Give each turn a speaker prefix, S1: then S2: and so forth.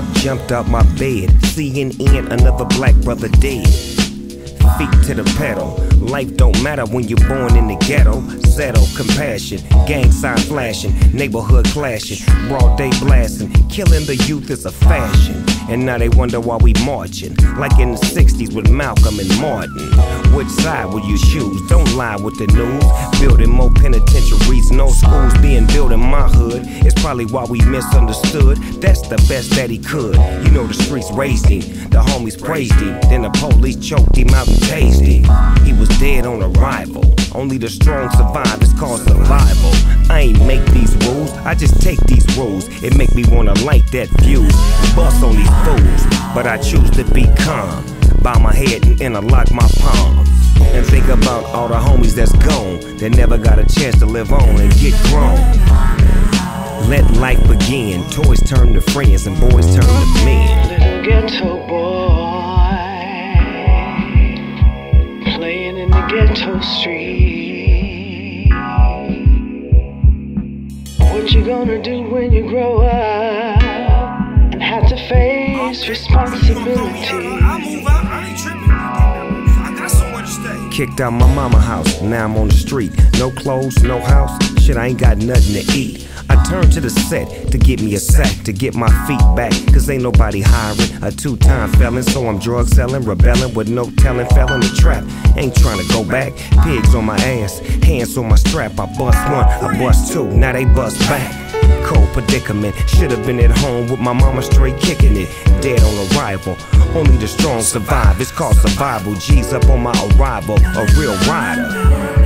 S1: up, jumped out my bed. CNN, another black brother dead. Feet to the pedal. Life don't matter when you're born in the ghetto. Settle, compassion, gang sign flashing, neighborhood clashing, broad day blasting. Killing the youth is a fashion. And now they wonder why we marching. Like in the 60s with Malcolm and Martin. Which side will you choose? Don't lie with the news. Building more penitentiaries, no schools being built in my hood. It's probably why we misunderstood. That's the best that he could. You know the streets raised him, the homies praised him. Then the police choked him out and tased him. He was dead on arrival. Only the strong survive, it's called survival. I ain't make these rules, I just take these rules. It make me wanna light that fuse, bust on these. But I choose to be calm, bow my head and interlock my palms. And think about all the homies that's gone, that never got a chance to live on and get grown. Let life begin, toys turn to friends and boys turn to men.
S2: Little ghetto boy playing in the ghetto street. What you gonna do when you grow up and have to face responsibility?
S1: Kicked out my mama house, now I'm on the street. No clothes, no house, shit, I ain't got nothing to eat. I turned to the set to get me a sack to get my feet back. Cause ain't nobody hiring a two time felon. So I'm drug selling, rebelling with no telling, fell in the trap. Ain't trying to go back. Pigs on my ass, hands on my strap. I bust one, I bust two, now they bust back. Cold predicament, should have been at home with my mama straight kicking it. Dead on arrival, only the strong survive. It's called survival. G's up on my arrival, a real rider.